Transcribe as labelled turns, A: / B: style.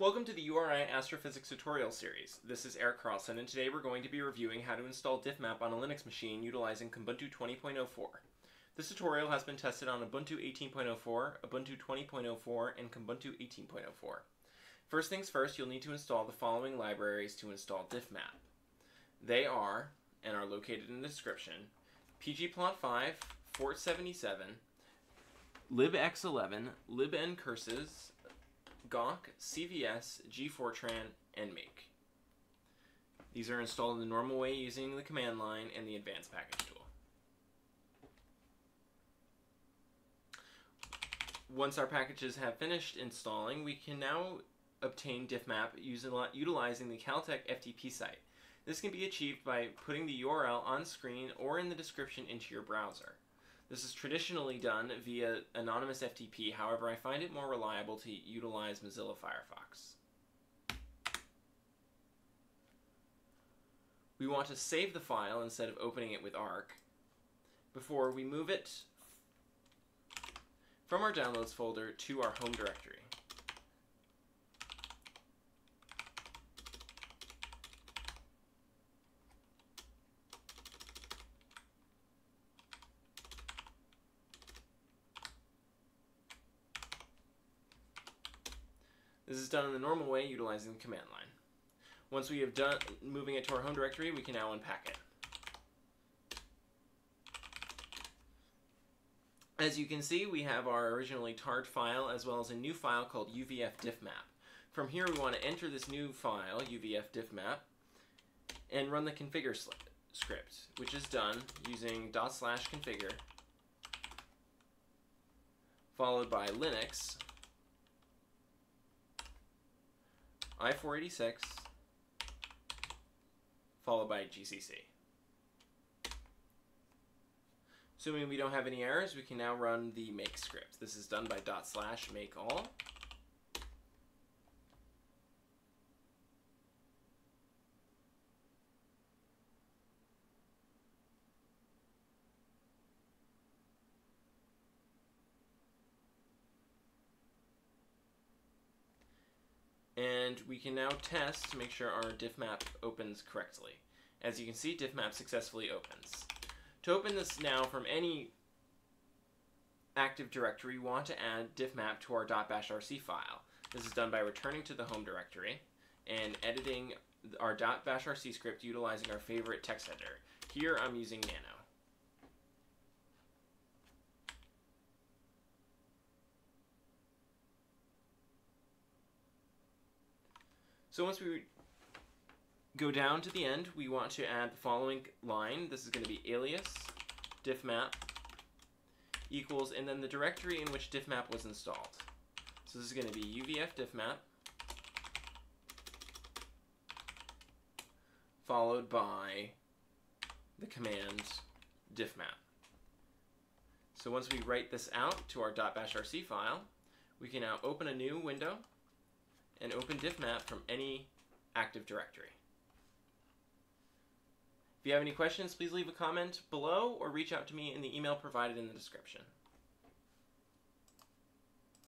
A: Welcome to the URI Astrophysics tutorial series. This is Eric Carlson and today we're going to be reviewing how to install difmap on a Linux machine utilizing Kubuntu 20.04. This tutorial has been tested on Ubuntu 18.04, Ubuntu 20.04, and Kubuntu 18.04. First things first, you'll need to install the following libraries to install difmap. They are, and are located in the description, pgplot5, Fort77, libx11, libncurses, Gawk, CVS, gfortran, and Make. These are installed in the normal way using the command line and the advanced package tool. Once our packages have finished installing, we can now obtain difmap using, utilizing the Caltech FTP site. This can be achieved by putting the URL on screen or in the description into your browser. This is traditionally done via anonymous FTP, however I find it more reliable to utilize Mozilla Firefox. We want to save the file instead of opening it with Ark before we move it from our downloads folder to our home directory. This is done in the normal way utilizing the command line. Once we have done moving it to our home directory, we can now unpack it. As you can see, we have our originally tart file as well as a new file called uvf difmap. From here, we want to enter this new file, uvf difmap, and run the configure script, which is done using dot slash configure followed by Linux I-486, followed by GCC. Assuming we don't have any errors, we can now run the make script. This is done by dot slash make all. And we can now test to make sure our difmap opens correctly. As you can see, difmap successfully opens. To open this now from any Active Directory, we want to add difmap to our .bashrc file. This is done by returning to the home directory and editing our .bashrc script utilizing our favorite text editor. Here I'm using Nano. So once we go down to the end, we want to add the following line. This is going to be alias difmap equals, and then the directory in which difmap was installed. So this is going to be uvf difmap followed by the command difmap. So once we write this out to our .bashrc file, we can now open a new window and open difmap from any Active Directory. If you have any questions, please leave a comment below or reach out to me in the email provided in the description.